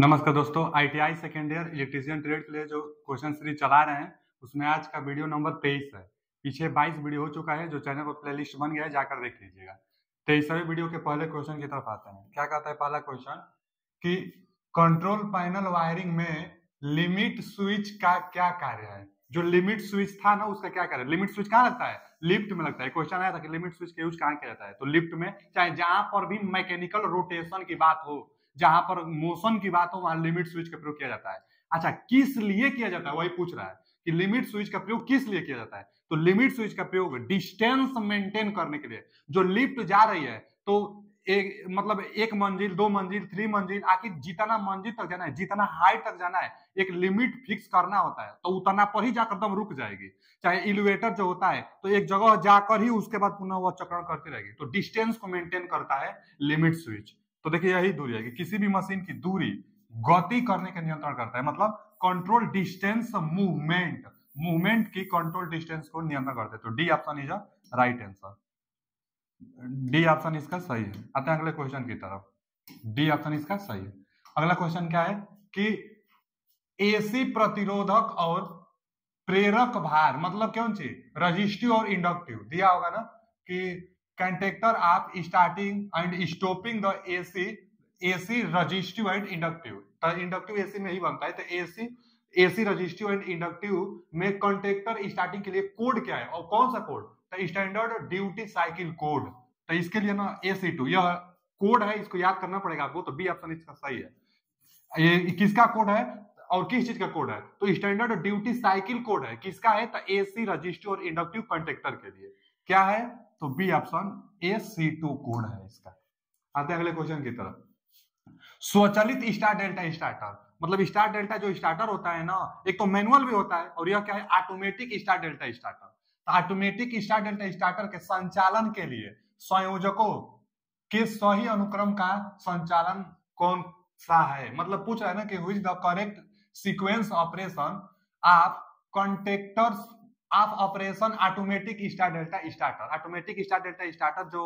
नमस्कार दोस्तों ITI second year electrician trade के लिए जो क्वेश्चन सीरीज़ चला रहे हैं, उसमें आज का वीडियो नंबर तेईस है। पीछे बाईस वीडियो हो चुका है, जो चैनल पर प्लेलिस्ट बन गया है, जाकर देख लीजिएगा। तेईसवें वीडियो के पहले क्वेश्चन की तरफ़ आते हैं। क्या कहता है पहला क्वेश्चन कि कंट्रोल पैनल वायरिंग में लिमिट स्विच का क्या कार्य है? जो लिमिट स्विच था ना, उसका क्या कार्य लिमिट स्विच कहाँ लगता है? लिफ्ट में लगता है। क्वेश्चन आया था कि लिमिट स्विच का यूज़ कहाँ किया जाता है? तो लिफ्ट में, चाहे जहाँ पर भी मैकेनिकल रोटेशन की बात हो जहाँ पर मोशन की बात हो वहाँ लिमिट स्विच का प्रयोग किया जाता है। अच्छा किस लिए किया जाता है? वही पूछ रहा है कि लिमिट स्विच का प्रयोग किस लिए किया जाता है? तो लिमिट स्विच का प्रयोग डिस्टेंस मेंटेन करने के लिए, जो लिफ्ट जा रही है तो एक मतलब एक मंजिल, दो मंजिल, थ्री मंजिल, आखिर जितना मंजिल तक जाना है, जितना हाइट तक जाना है, एक लिमिट फिक्स करना होता है तो उतना पर ही जाकर दम रुक जाएगी। चाहे इलिवेटर जो होता है तो एक जगह जाकर ही उसके बाद पुनः वह चक्रण करती रहेगी। तो डिस्टेंस को मेंटेन करता है लिमिट स्विच। तो देखिए यही दूरी है कि किसी भी मशीन की दूरी गति करने का नियंत्रण करता है। मतलब कंट्रोल डिस्टेंस मूवमेंट मूवमेंट की कंट्रोल डिस्टेंस को नियंत्रण करते हैं। तो D option is a right answer D option इसका सही है। आते हैं अगले क्वेश्चन की तरफ़। डी ऑप्शन इसका सही है। अगला क्वेश्चन क्या है? कि एसी प्रतिरोधक और प्रेरक भार मतलब क्यों चाहिए रजिस्टिव और इंडक्टिव दिया होगा ना कि कंटेक्टर आप starting and stopping the AC AC resistive and inductive तो इंडक्टिव एसी में ही बनता है तो AC AC resistive and inductive में कंटेक्टर स्टार्टिंग के लिए कोड क्या है और कौन सा कोड तो स्टैंडर्ड ड्यूटी साइकिल कोड तो इसके लिए ना एसी टू यह कोड है, इसको याद करना पड़ेगा आपको तो बी ऑप्शन इसका सही है। ये किसका कोड है और किस चीज़ का कोड है? तो स्टैंडर्ड ड्यूटी साइकिल कोड है, किसका है? तो एसी रजिस्टिव और इंडक्टिव कंटेक्टर के लिए। क्या है? तो B option A C two code है इसका। आते अगले क्वेश्चन की तरफ़। स्वचालित स्टार डेल्टा स्टार्टर मतलब स्टार डेल्टा जो स्टार्टर होता है ना, एक तो मैनुअल भी होता है, और यह क्या है? ऑटोमेटिक स्टार डेल्टा स्टार्टर तो ऑटोमेटिक स्टार डेल्टा स्टार्टर के संचालन के लिए संयोजकों के सही अनुक्रम का संचालन कौन सा है? मतलब पूछ रहा है ना कि हुई द करेक्ट सीक्वेंस ऑपरेशन आप contactors of operation automatic star delta starter automatic star delta starter जो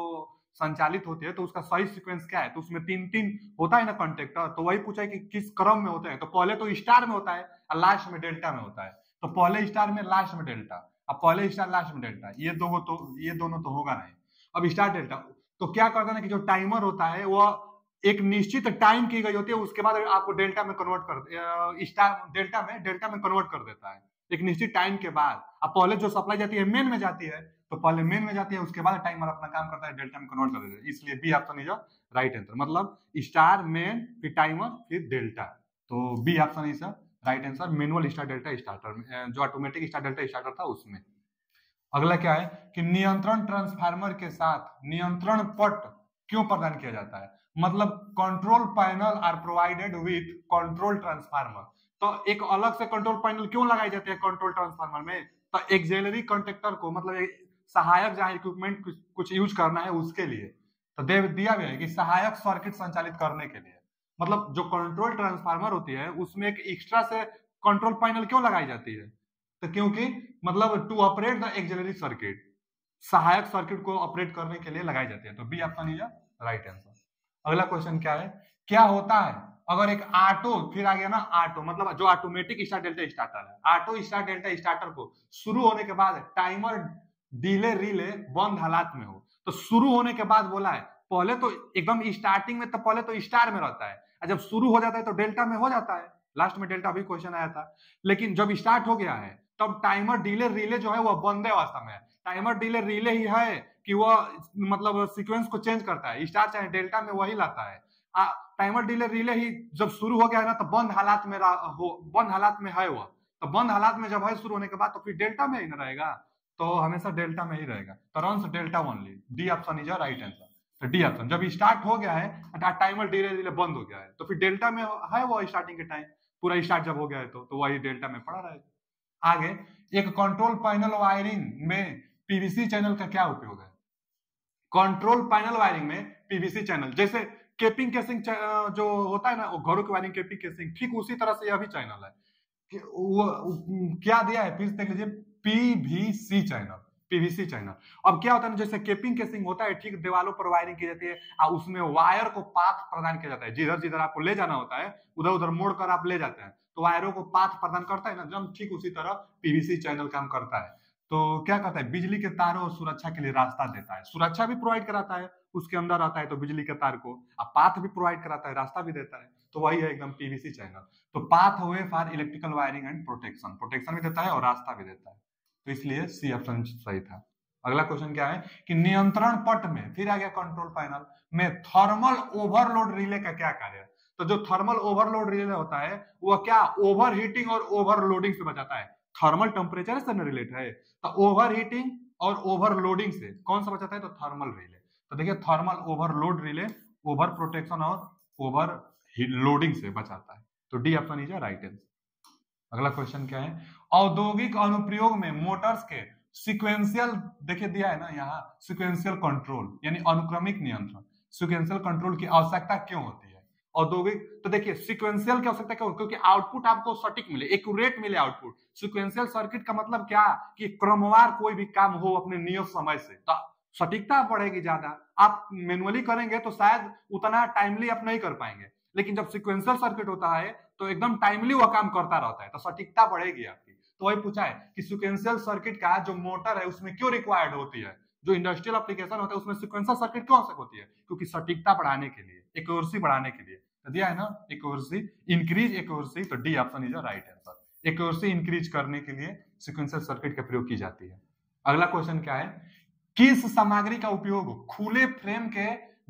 संचालित होते हैं तो उसका सही सीक्वेंस क्या है? तो उसमें तीन तीन होता है ना कॉन्टेक्टर तो वही पूछा है कि किस क्रम में होते हैं? तो पहले तो स्टार में होता है, और लास्ट में डेल्टा में होता है। तो पहले स्टार में लास्ट में डेल्टा अब पहले स्टार लास्ट में डेल्टा ये दो तो ये दोनों तो होगा नहीं। अब स्टार डेल्टा तो क्या करता है कि जो टाइमर होता है वह एक निश्चित टाइम की गई होती है, उसके बाद आपको डेल्टा में कन्वर्ट कर स्टार डेल्टा में डेल्टा में कन्वर्ट कर देता है। एक निश्चित टाइम के बाद। अब पहले जो सप्लाई जाती है मेन में जाती है तो पहले मेन में जाती है, उसके बाद टाइमर अपना काम करता है, डेल्टा में कन्वर्ट कर देता है। इसलिए B option is right answer मतलब स्टार मेन फिर टाइमर फिर डेल्टा तो B option is right answer manual star delta starter जो ऑटोमेटिक स्टार डेल्टा स्टार्टर था, उसमें। अगला क्या है? कि नियंत्रण ट्रांसफार्मर के साथ नियंत्रण पट क्यों प्रदान किया जाता है? मतलब control panel are provided with control transformer तो एक अलग से कंट्रोल पैनल क्यों लगाए जाते हैं कंट्रोल ट्रांसफार्मर में? तो एक्जेलरी कंटेक्टर को मतलब सहायक जहाँ इक्विपमेंट कुछ यूज़ करना है उसके लिए। तो दे, दिया गया है कि सहायक सर्किट संचालित करने के लिए। मतलब जो कंट्रोल ट्रांसफार्मर होती है, उसमें एक एक्स्ट्रा से कंट्रोल पैनल क्यों लगाई जाती है? तो क्योंकि मतलब to operate the auxiliary circuit सहायक सर्किट को ऑपरेट करने के लिए लगाई जाती है। तो B option is right answer अगला क्वेश्चन क्या है? क्या होता है? अगर एक ऑटो फिर आ गया ना ऑटो मतलब जो ऑटोमेटिक स्टार डेल्टा स्टार्टर है। ऑटो स्टार डेल्टा स्टार्टर को शुरू होने के बाद टाइमर डिले रिले बंद हालात में हो। तो शुरू होने के बाद बोला है, पहले तो एकदम स्टार्टिंग में तो पहले तो स्टार में रहता है। जब शुरू हो जाता है तो डेल्टा में हो जाता है। लास्ट में डेल्टा भी क्वेश्चन आया था। लेकिन जब स्टार्ट हो गया है, तब टाइमर डिले रिले जो है वह बंदे अवस्था में है। टाइमर डिले रिले ही है कि वह मतलब सीक्वेंस को चेंज करता है। स्टार चाहे डेल्टा में वही लाता है। टाइमर डिले रिले ही जब शुरू हो गया है ना तो बंद हालात में हो बंद हालात में है वह तो बंद हालात में जब है शुरू होने के बाद तो फिर डेल्टा में ही ना रहेगा। तो हमेशा डेल्टा में ही रहेगा। तो run delta only D option is right answer तो डी ऑप्शन जब स्टार्ट हो गया है टाइमर डिले डिले बंद हो गया है तो फिर डेल्टा में है वो स्टार्टिंग के टाइम पूरा स्टार्ट जब हो गया है तो, तो वही डेल्टा में पड़ा रहेगा। आगे एक कंट्रोल पैनल वायरिंग में पीवीसी चैनल का क्या उपयोग है? कंट्रोल पैनल वायरिंग में पीवीसी चैनल जैसे केपिंग केसिंग जो होता है ना, वो घरों की वायरिंग केपिंग केसिंग ठीक उसी तरह से यह भी चैनल है वो क्या दिया है फिर देख लीजिए पीवीसी चैनल पीवीसी चैनल अब क्या होता है जैसे केपिंग केसिंग होता है, ठीक दीवालों पर वायरिंग की जाती है और उसमें वायर को पाथ प्रदान किया जाता है। जिधर जिधर आपको ले जाना होता है, उधर उधर मोड़ कर आप ले जाते हैं। तो वायरों को पाथ प्रदान करता है ना, जब ठीक उसी तरह पीवीसी चैनल काम करता है। तो क्या कहता है, बिजली के तारों और सुरक्षा के लिए रास्ता देता है। सुरक्षा भी प्रोवाइड कराता है, उसके अंदर आता है तो बिजली के तार को अब पाथ भी प्रोवाइड कराता है, रास्ता भी देता है। तो वही है एकदम पीवीसी चैनल तो path way for electrical wiring and protection protection भी देता है और रास्ता भी देता है। तो इसलिए सी ऑप्शन सही था। अगला क्वेश्चन क्या है कि नियंत्रण पट में, फिर आ गया कंट्रोल पैनल में थर्मल ओवरलोड रिले का क्या कार्य? तो जो थर्मल ओवरलोड रिले होता है वह क्या? ओवर हीटिंग और ओवरलोडिंग से बचाता है। थर्मल टेम्परेचर से रिलेट है। तो ओवर हीटिंग और ओवरलोडिंग से, कौन सा बचाता है तो थर्मल रिले। तो देखिए, thermal overload relay over protection और ओवर लोडिंग से बचाता है। तो D option is right answer. अगला क्वेश्चन क्या है? औद्योगिक अनुप्रयोग में मोटर्स के सिक्वेंशियल, देखिए दिया है ना यहाँ, सिक्वेंशियल कंट्रोल, यानी अनुक्रमिक नियंत्रण। सिक्वेंशियल कंट्रोल की आवश्यकता क्यों होती है? औद्योगिक तो देखिए सिक्वेंशियल की आवश्यकता क्यों क्योंकि आउटपुट आपको सटीक मिले एक्यूरेट मिले आउटपुट सिक्वेंशियल सर्किट का मतलब क्या? कि क्रमवार कोई भी काम हो अपने नियत समय से। तो सटीकता बढ़ेगी ज़्यादा। आप मैनुअली करेंगे तो शायद उतना टाइमली आप नहीं कर पाएँगे। लेकिन जब सिक्वेंशियल सर्किट होता है तो एकदम टाइमली वह काम करता रहता है। तो सटीकता बढ़ेगी आपकी। तो वही पूछा है कि सिक्वेंशियल सर्किट का जो मोटर है, उसमें क्यों रिक्वायर्ड होती है? जो इंडस्ट्रियल एप्लीकेशन होता है, उसमें सिक्वेंशियल सर्किट क्यों आवश्यक होती है? क्योंकि सटीकता बढ़ाने के लिए। एक्यूरेसी बढ़ाने के लिए। तो दिया है ना एक्यूरेसी इंक्रीज एक्यूरेसी तो D option is right answer accuracy increase करने के लिए सिक्वेंशियल सर्किट का प्रयोग की जाती है। अगला क्वेश्चन क्या है? किस सामग्री का उपयोग? खुले फ्रेम के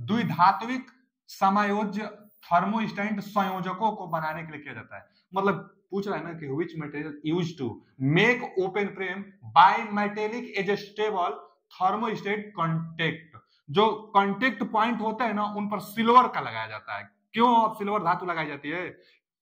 द्विधात्विक समायोज्य थर्मोस्टेंट संयोजकों को बनाने के लिए किया जाता है। मतलब पूछ रहा है ना कि which material use to make open frame by metallic adjustable thermostat contact जो कॉन्टेक्ट पॉइंट होते हैं ना, उन पर सिल्वर का लगाया जाता है। क्यों अब सिल्वर धातु लगाई जाती है?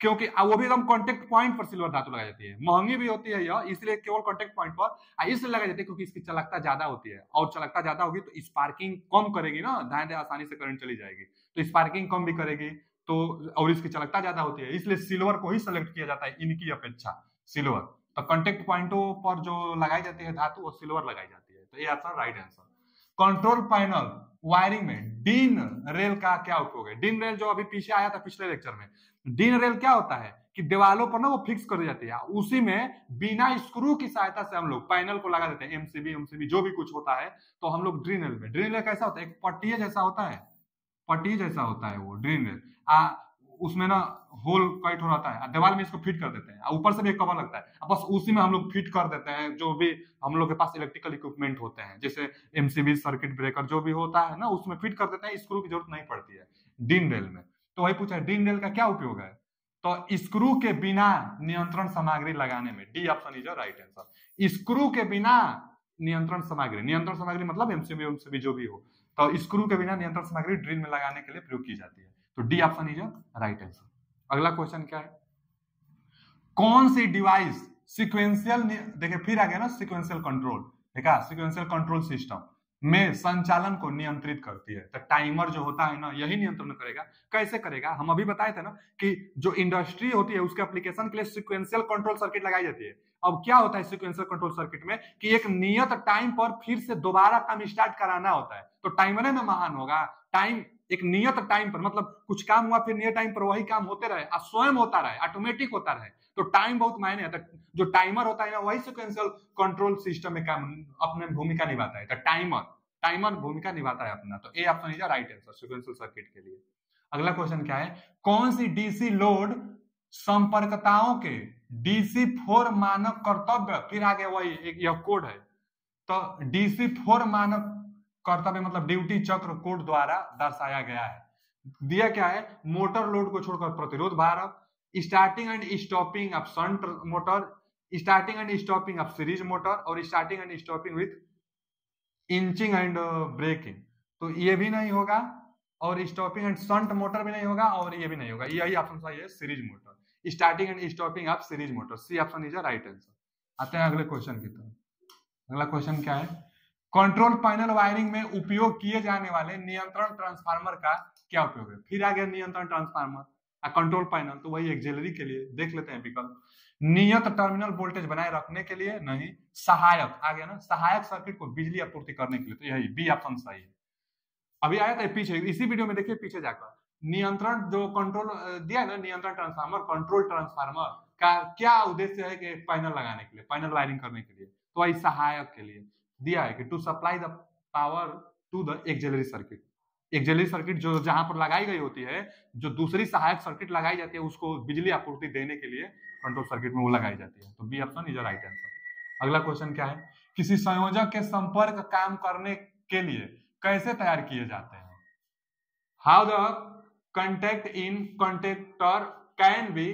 क्योंकि वो भी एकदम कॉन्टेक्ट पॉइंट पर सिल्वर धातु लगाई जाती है। महँगी भी होती है यह, इसलिए केवल कॉन्टेक्ट पॉइंट पर इसलिए लगाई जाती है क्योंकि इसकी चलकता ज़्यादा होती है। और चलकता ज़्यादा होगी तो स्पार्किंग कम करेगी ना धाए आसानी से करंट चली जाएगी। तो स्पार्किंग कम भी करेगी तो और इसकी चलकता ज़्यादा होती है। इसलिए सिल्वर को ही सेलेक्ट किया जाता है, इनकी अपेक्षा सिल्वर तो कॉन्टेक्ट पॉइंटों पर जो लगाई जाती है धातु, वो सिल्वर लगाई जाती है। तो ये आपका right answer control panel wiring में डीन रेल का क्या उपयोग है? डीन रेल जो अभी पीछे आया था पिछले लेक्चर में डीन रेल क्या होता है? कि दीवालों पर ना वो फिक्स कर दी जाती है, उसी में बिना स्क्रू की सहायता से हम लोग पैनल को लगा देते हैं एमसीबी एमसीबी जो भी कुछ होता है तो हम लोग ड्रीन रेल में। ड्रीन रेल कैसा होता है? एक पट्टी जैसा होता है, पट्टी जैसा होता है वो ड्रीन रेल उसमें ना होल कट हो रहता है। दीवार में इसको फिट कर देते हैं। ऊपर से भी एक कवर लगता है। बस उसी में हम लोग फिट कर देते हैं, जो भी हम लोग के पास इलेक्ट्रिकल इक्विपमेंट होते हैं। जैसे एमसीबी सर्किट ब्रेकर जो भी होता है ना, उसमें फिट कर देते हैं। स्क्रू की ज़रूरत नहीं पड़ती है डीन रेल में। तो वही पूछा डीन रेल का क्या उपयोग है? तो स्क्रू के बिना नियंत्रण सामग्री लगाने में D option is right answer screw के बिना नियंत्रण सामग्री। नियंत्रण सामग्री मतलब एमसीबी एमसीबी जो भी हो। तो स्क्रू के बिना नियंत्रण सामग्री ड्रिल में लगाने के लिए प्रयोग की जाती है। तो D option is right answer अगला क्वेश्चन क्या है? कौन सी डिवाइस सिक्वेंशियल देखिए, फिर आ गया ना सिक्वेंशियल कंट्रोल देखा सिक्वेंशियल कंट्रोल सिस्टम में संचालन को नियंत्रित करती है। तो टाइमर जो होता है ना, यही नियंत्रण करेगा। कैसे करेगा? हम अभी बताए थे ना कि जो इंडस्ट्री होती है, उसके एप्लीकेशन के लिए सिक्वेंशियल कंट्रोल सर्किट लगाई जाती है। अब क्या होता है सिक्वेंशियल कंट्रोल सर्किट में? कि एक नियत टाइम पर फिर से दोबारा काम स्टार्ट कराना होता है। तो टाइमर में महान होगा। टाइम एक नियत टाइम पर मतलब कुछ काम हुआ, फिर नियत टाइम पर वही काम होते रहे और स्वयं होता रहे ऑटोमेटिक होता रहे। तो टाइम बहुत मायने है। जो टाइमर होता है ना, वही सिक्वेंशियल कंट्रोल सिस्टम में काम अपने भूमिका निभाता है। तो टाइमर टाइमर भूमिका निभाता है अपना। तो A option is right answer sequential circuit के लिए। अगला क्वेश्चन क्या है? कौन सी डीसी लोड संपर्कताओं के डीसी फोर मानक कर्तव्य, फिर आगे वही, एक यह कोड है। तो डीसी फोर मानक कर्तव्य मतलब ड्यूटी चक्र कोड द्वारा दर्शाया गया है। दिया क्या है? मोटर लोड को छोड़कर प्रतिरोध Bharat starting and stopping of shunt motor starting and stopping of series motor और starting and stopping with inching and braking तो ये भी नहीं होगा और स्टॉपिंग एंड संट मोटर भी नहीं होगा और ये भी नहीं होगा। यही ऑप्शन सही है series motor starting and stopping of series motor C option is a right answer आते हैं अगले क्वेश्चन की तरफ़। अगला क्वेश्चन क्या है? कंट्रोल पैनल वायरिंग में उपयोग किए जाने वाले नियंत्रण ट्रांसफार्मर का क्या उपयोग है? फिर आ गया नियंत्रण ट्रांसफार्मर कंट्रोल पैनल तो वही एक्जेलरी के लिए देख लेते हैं विकल्प। नियत टर्मिनल वोल्टेज बनाए रखने के लिए नहीं, सहायक, आ गया ना? सहायक सर्किट को बिजली आपूर्ति करने के लिए तो यही बी ऑप्शन सही है। अभी आया था पीछे, इसी वीडियो में देखिए पीछे जाकर। नियंत्रण जो कंट्रोल दिया ना नियंत्रण ट्रांसफार्मर कंट्रोल ट्रांसफार्मर का क्या उद्देश्य है कि पैनल लगाने के लिए पैनल वायरिंग करने के लिए? तो वही सहायक के लिए। दिया है कि to supply the power to the auxiliary circuit auxiliary circuit जो जहाँ पर लगाई गई होती है, जो दूसरी सहायक सर्किट लगाई जाती है, उसको बिजली आपूर्ति देने के लिए कंट्रोल सर्किट में वो लगाई जाती है। तो B option is right answer अगला क्वेश्चन क्या है? किसी संयोजक के संपर्क काम करने के लिए कैसे तैयार किए जाते हैं? How the contact in contactor can be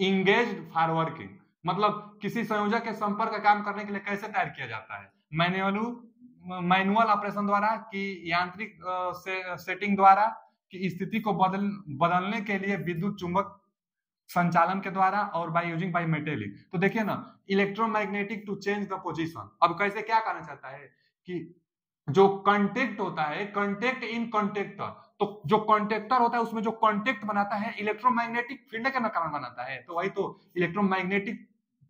engage for working मतलब किसी संयोजक के संपर्क का काम करने के लिए कैसे तैयार किया जाता है? मैनुअल मैनुअल ऑपरेशन द्वारा कि यांत्रिक से, सेटिंग द्वारा कि स्थिति को बदल बदलने के लिए विद्युत चुंबक संचालन के द्वारा और बाय यूजिंग बाय मेटेलिक तो देखिए ना electromagnetic to change the position अब कैसे क्या करना चाहता है कि जो कंटेक्ट होता है कंटेक्ट इन कंटेक्टर तो जो कॉन्टेक्टर होता है उसमें जो कॉन्टेक्ट बनाता है इलेक्ट्रोमैग्नेटिक फ़ील्ड के कारण बनाता है। तो वही तो electromagnetic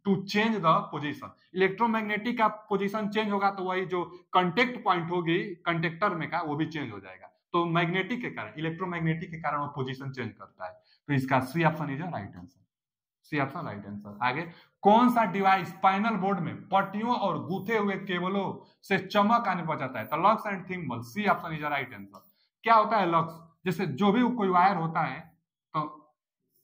to change the position electromagnetic का पोजीशन चेंज होगा तो वही जो कंटेक्ट पॉइंट होगी कंटेक्टर में का, वो भी चेंज हो जाएगा। तो मैग्नेटिक के कारण इलेक्ट्रोमैग्नेटिक के कारण वो पोजीशन चेंज करता है। तो इसका C option is right answer C option right answer आगे, कौन सा डिवाइस पैनल बोर्ड में पट्टियों और गूथे हुए केबलों से चमक आने बचाता है? तो lugs and thimble C option is right answer क्या होता है लक्स जैसे जो भी कोई वायर होता है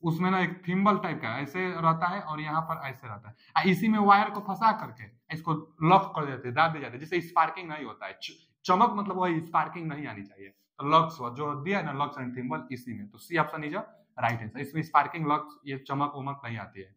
उसमें ना एक थिम्बल टाइप का ऐसे रहता है और यहाँ पर ऐसे रहता है। इसी में वायर को फंसा करके इसको लॉक कर देते हैं, दाब दिए जाते हैं। जिससे स्पार्किंग नहीं होता है चमक मतलब वही स्पार्किंग नहीं आनी चाहिए। तो लक्स जो दिया है ना लक्स एंड थिम्बल इसी में। तो C option is right answer इसमें स्पार्किंग लक्स ये चमक, उमक नहीं आती है।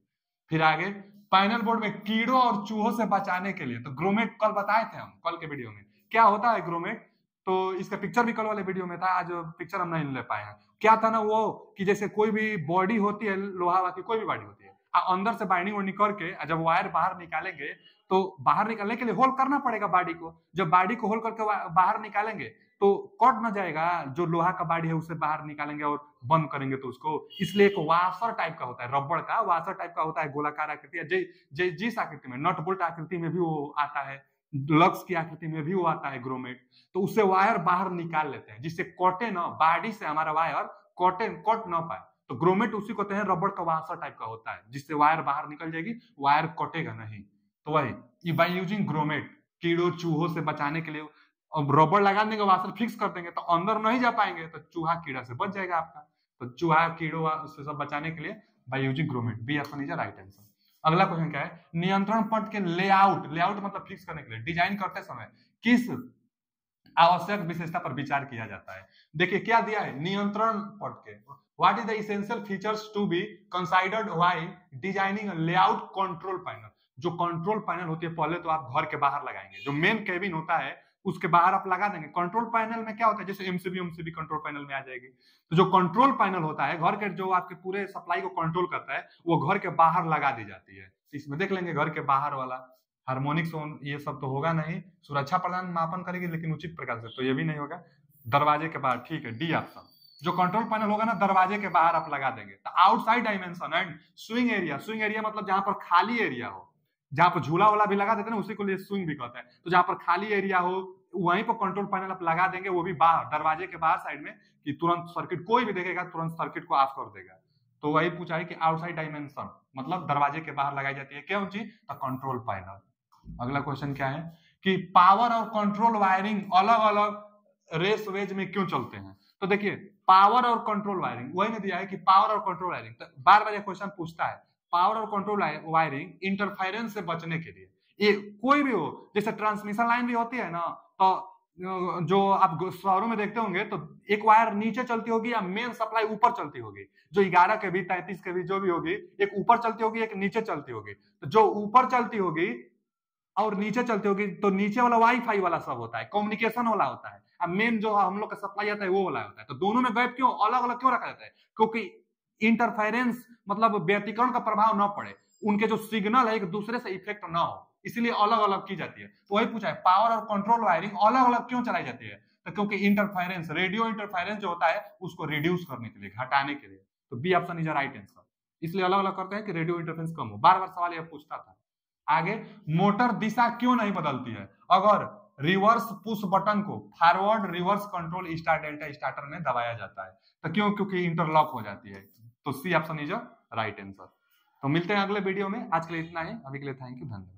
फिर आगे पैनल बोर्ड में कीड़ों और चूहों से बचाने के लिए तो ग्रोमेट कल बताए थे हम, कल के वीडियो में। क्या होता है ग्रोमेट तो इसका पिक्चर भी कल वाले वीडियो में था, आज पिक्चर हम नहीं ले पाए हैं। क्या था ना वो कि जैसे कोई भी बॉडी होती है, लोहा की कोई भी बॉडी होती है अंदर से बाइंडिंग वाइंडिंग करके जब वायर बाहर निकालेंगे तो बाहर निकालने के लिए होल करना पड़ेगा बॉडी को। जब बॉडी को होल करके बाहर निकालेंगे तो कट ना जाएगा, जो लोहा का बाड़ी है उसे बाहर निकालेंगे और बंद करेंगे तो उसको। इसलिए एक वासर टाइप का होता है, रबड़ का वासर टाइप का होता है, गोलाकार आकृति जिस आकृति में, नट बोल्ट आकृति में भी वो आता है। लक्स की आकृति में भी वो आता है ग्रोमेट तो उससे वायर बाहर निकाल लेते हैं, जिससे कटे ना बॉडी से हमारा वायर कटे कट ना पाए। तो ग्रोमेट उसी को कहते हैं रबड़ का वासर टाइप का होता है, जिससे वायर बाहर निकल जाएगी, वायर कटेगा नहीं। तो वही बाई यूजिंग ग्रोमेट, कीड़ों चूहों से बचाने के लिए, अब रबड़ लगा देंगे वासर फिक्स कर देंगे तो अंदर नहीं जा पाएँगे तो चूहा कीड़ा से बच जाएगा आपका। तो चूहा, कीड़ों से सब बचाने के लिए by using grommet B option is right answer अगला क्वेश्चन क्या है? नियंत्रण पट के लेआउट लेआउट मतलब फिक्स करने के लिए डिज़ाइन करते समय किस आवश्यक विशेषता पर विचार किया जाता है? देखिए, क्या दिया है? नियंत्रण पट के। What is the essential features to be considered while designing layout control panel जो कंट्रोल पैनल होती है, पहले तो आप घर के बाहर लगाएँगे। जो मेन केबिन होता है उसके बाहर आप लगा देंगे। कंट्रोल पैनल में क्या होता है? जैसे एमसीबी एमसीबी कंट्रोल पैनल में आ जाएगी। तो जो कंट्रोल पैनल होता है, घर के जो आपके पूरे सप्लाई को कंट्रोल करता है, वो घर के बाहर लगा दी जाती है। इसमें देख लेंगे घर के बाहर वाला। हार्मोनिक्स ये सब तो होगा नहीं। सुरक्षा प्रदान मापन करेगी, लेकिन उचित प्रकार से। तो ये भी नहीं होगा। दरवाजे के बाहर, ठीक है डी ऑप्शन जो कंट्रोल पैनल होगा ना, दरवाजे के बाहर आप लगा देंगे। तो outside dimension and swing area swing area मतलब जहाँ पर खाली एरिया हो। जहाँ पर झूला वाला भी लगा देते हैं ना, उसी को लिए स्विंग भी कहते हैं। तो जहाँ पर खाली एरिया हो, वहीं पर कंट्रोल पैनल आप लगा देंगे, वो भी बाहर, दरवाजे के बाहर साइड में, कि तुरंत सर्किट कोई भी देखेगा, तुरंत सर्किट को ऑफ़ कर देगा। तो वही पूछा है कि आउटसाइड डायमेंशन मतलब दरवाजे के बाहर लगाई जाती है क्यों चीज़ तो कंट्रोल पैनल अगला क्वेश्चन क्या है? कि पावर और कंट्रोल वायरिंग अलग अलग रेस वेज में क्यों चलते हैं? तो देखिए पावर और कंट्रोल वायरिंग वही ने दिया है कि पावर और कंट्रोल वायरिंग तो बार बार क्वेश्चन पूछता है पावर और कंट्रोल वायरिंग इंटरफेरेंस से बचने के लिए। ये कोई भी हो, जैसे ट्रांसमिशन लाइन भी होती है ना तो जो आप शहरों में देखते होंगे तो एक वायर नीचे चलती होगी या मेन सप्लाई ऊपर चलती होगी। जो ग्यारह के भी, तैतीस के भी, जो भी होगी, एक ऊपर चलती होगी, एक नीचे चलती होगी। तो जो ऊपर चलती होगी और नीचे चलती होगी तो नीचे वाला वाईफाई वाला सब होता है कम्युनिकेशन वाला होता है। मेन जो हम लोग का सप्लाई आता है, वो वाला होता है। तो दोनों में गैप क्यों अलग अलग क्यों रखा जाता है? क्योंकि इंटरफेरेंस मतलब व्यतिकरण का प्रभाव न पड़े। उनके जो सिग्नल है, एक दूसरे से इफ़ेक्ट ना हो। इसलिए अलग अलग की जाती है। तो वही पूछा है पावर और कंट्रोल वायरिंग अलग अलग क्यों चलाई जाती है? तो क्योंकि इंटरफेरेंस रेडियो इंटरफेरेंस जो होता है, उसको रिड्यूस करने के लिए, घटाने के लिए। तो B option is right answer इसलिए अलग अलग करते हैं कि रेडियो इंटरफेरेंस कम हो। बार बार सवाल यह पूछता था। आगे मोटर दिशा क्यों नहीं बदलती है? अगर रिवर्स पुश बटन को forward reverse control star delta starter में दबाया जाता है तो क्यों? क्योंकि इंटरलॉक हो जाती है। तो C option is a right answer. तो मिलते हैं अगले वीडियो में। आज के लिए इतना ही। अभी के लिए थैंक यू, धन्यवाद।